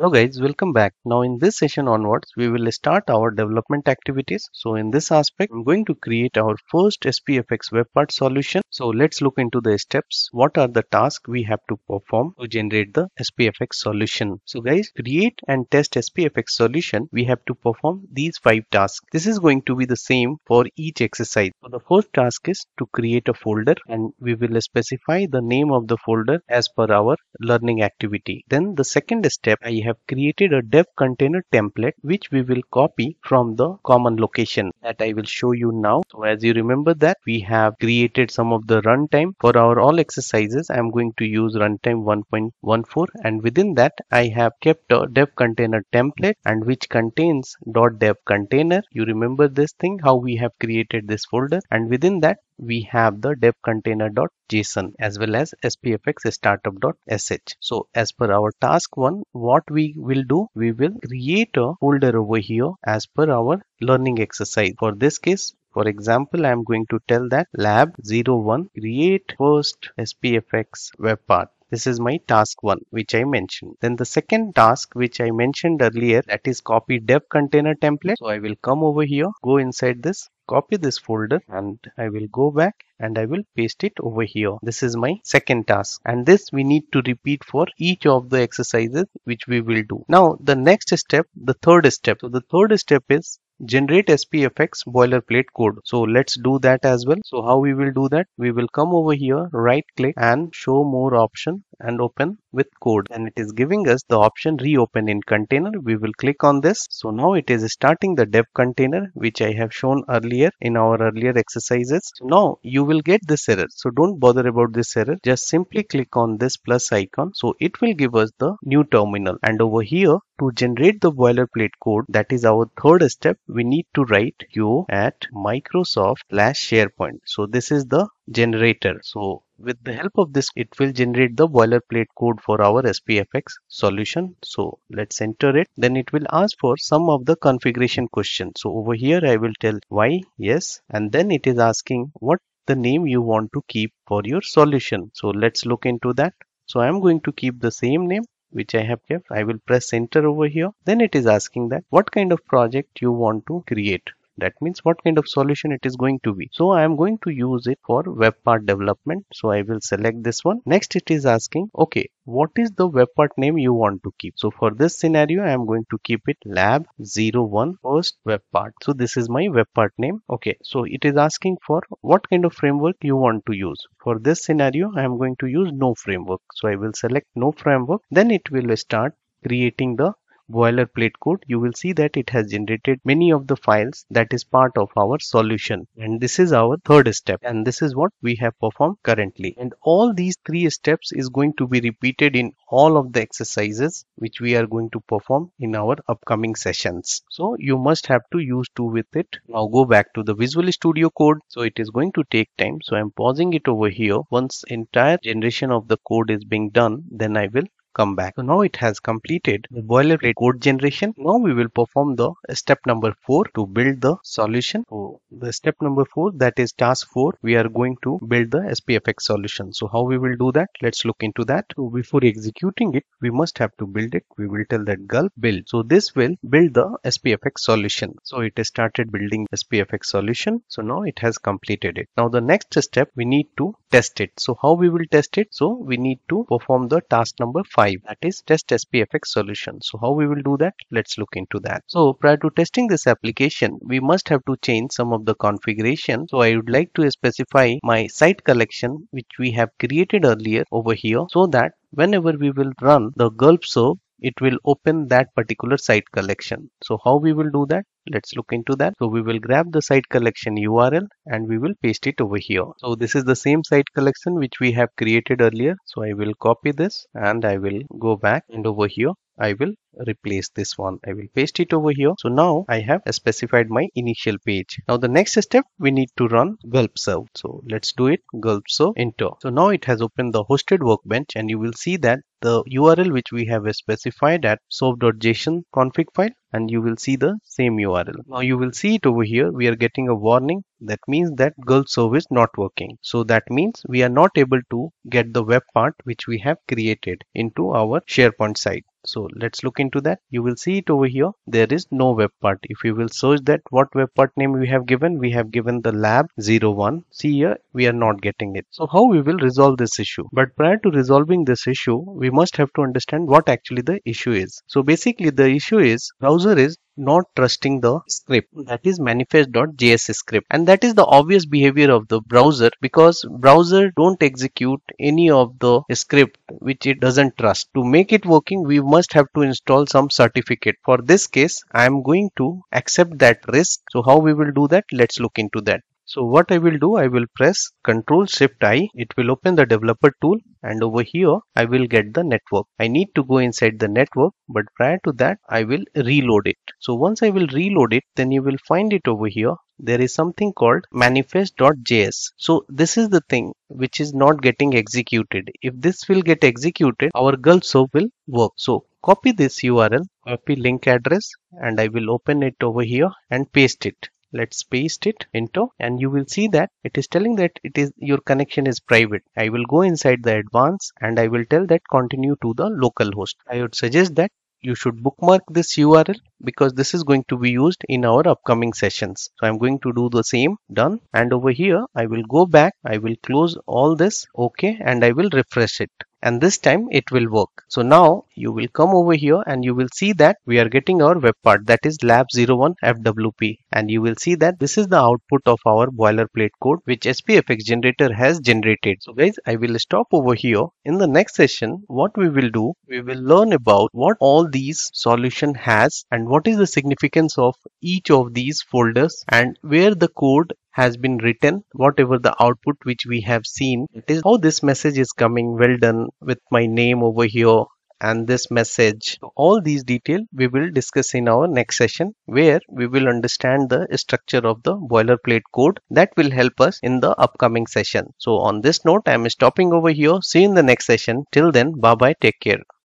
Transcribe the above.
Hello guys, welcome back. Now in this session onwards, we will start our development activities. So in this aspect, I'm going to create our first SPFX web part solution. So let's look into the steps. What are the tasks we have to perform to generate the SPFX solution? So guys, create and test SPFX solution. We have to perform these five tasks. This is going to be the same for each exercise. So the first task is to create a folder and we will specify the name of the folder as per our learning activity. Then the second step I have created a dev container template which we will copy from the common location that I will show you now. So as you remember that we have created some of the runtime for our all exercises. I am going to use runtime 1.14 and within that I have kept a dev container template and which contains .dev container. You remember this thing how we have created this folder and within that we have the dev container.json as well as spfx startup.sh. So as per our task one, what we will do, we will create a folder over here as per our learning exercise. For this case, for example, I am going to tell that lab 01 create first SPFX web part this is my task one which I mentioned. Then the second task which I mentioned earlier that is copy dev container template. So I will come over here, go inside this, copy this folder and I will go back and I will paste it over here. This is my second task and this we need to repeat for each of the exercises which we will do. Now the next step, the third step. So the third step is generate SPFX boilerplate code. So let's do that as well. So how we will do that? We will come over here, right click and show more option and open with code and it is giving us the option reopen in container. We will click on this. So now it is starting the dev container which I have shown earlier in our earlier exercises. So now you will get this error. So don't bother about this error. Just simply click on this plus icon. So it will give us the new terminal and over here to generate the boilerplate code that is our third step. We need to write q at microsoft slash sharepoint. So this is the generator. So with the help of this it will generate the boilerplate code for our spfx solution. So let's enter it. Then it will ask for some of the configuration questions. So over here i will tell why yes and then it is asking what the name you want to keep for your solution. So let's look into that. So i am going to keep the same name which I have kept. I will press enter over here. Then it is asking that what kind of project you want to create. That means what kind of solution it is going to be. So I am going to use it for web part development. So I will select this one. Next it is asking, okay, what is the web part name you want to keep? So for this scenario, I am going to keep it lab 01 first web part. So this is my web part name. Okay. So it is asking for what kind of framework you want to use. For this scenario, I am going to use no framework. So I will select no framework. Then it will start creating the boilerplate code, you will see that it has generated many of the files that is part of our solution. And this is our third step. And this is what we have performed currently. And all these three steps is going to be repeated in all of the exercises which we are going to perform in our upcoming sessions. So you must have to use to with it. Now go back to the Visual Studio code. So it is going to take time. So I'm pausing it over here. Once entire generation of the code is being done, then I will come back. So now it has completed the boilerplate code generation. Now we will perform the step number four to build the solution. So the step number four that is task four we are going to build the SPFX solution. So how we will do that? Let's look into that. So before executing it we must have to build it. We will tell that gulp build. So this will build the SPFX solution. So it has started building SPFX solution. So now it has completed it. Now the next step we need to test it. So how we will test it? So we need to perform the task number five 5 that is test SPFX solution. So how we will do that? Let's look into that. So prior to testing this application, we must have to change some of the configuration. So I would like to specify my site collection which we have created earlier over here so that whenever we will run the gulp serve it will open that particular site collection. So how we will do that? Let's look into that. So we will grab the site collection URL and we will paste it over here. So this is the same site collection which we have created earlier. So I will copy this and I will go back and over here I will replace this one. I will paste it over here. So now I have specified my initial page. Now the next step we need to run gulp serve. So let's do it gulp serve enter. So now it has opened the hosted workbench and you will see that the URL which we have specified at serve.json config file and you will see the same URL. Now you will see it over here. We are getting a warning that means that gulp serve is not working. So that means we are not able to get the web part which we have created into our SharePoint site. So let's look into that. You will see it over here. There is no web part. If you will search that what web part name we have given? We have given the lab 01 see here we are not getting it. So how we will resolve this issue? But prior to resolving this issue we must have to understand what actually the issue is. So basically the issue is browser is not trusting the script. that is manifest.js script. And that is the obvious behavior of the browser because browser don't execute any of the script which it doesn't trust. To make it working we must have to install some certificate. For this case i am going to accept that risk. So how we will do that? Let's look into that so what I will do, I will press Ctrl Shift I. It will open the developer tool and over here I will get the network. I need to go inside the network but prior to that I will reload it. So once I will reload it then you will find it over here. There is something called manifest.js. So this is the thing which is not getting executed. If this will get executed our Gulp serve will work. So copy this URL, copy link address and I will open it over here and paste it let's paste it into and you will see that it is telling that it is your connection is private. I will go inside the advance and i will tell that continue to the local host. I would suggest that you should bookmark this url because this is going to be used in our upcoming sessions. So i'm going to do the same done. And over here i will go back i will close all this okay and i will refresh it and this time it will work. So now you will come over here and you will see that we are getting our web part that is lab01 FWP and you will see that this is the output of our boilerplate code which SPFX generator has generated. So guys I will stop over here. In the next session what we will do we will learn about what all these solution has and what is the significance of each of these folders and where the code has been written whatever the output which we have seen it is how this message is coming well done with my name over here and this message. All these detail we will discuss in our next session where we will understand the structure of the boilerplate code that will help us in the upcoming session. So on this note i am stopping over here. See you in the next session. Till then bye bye take care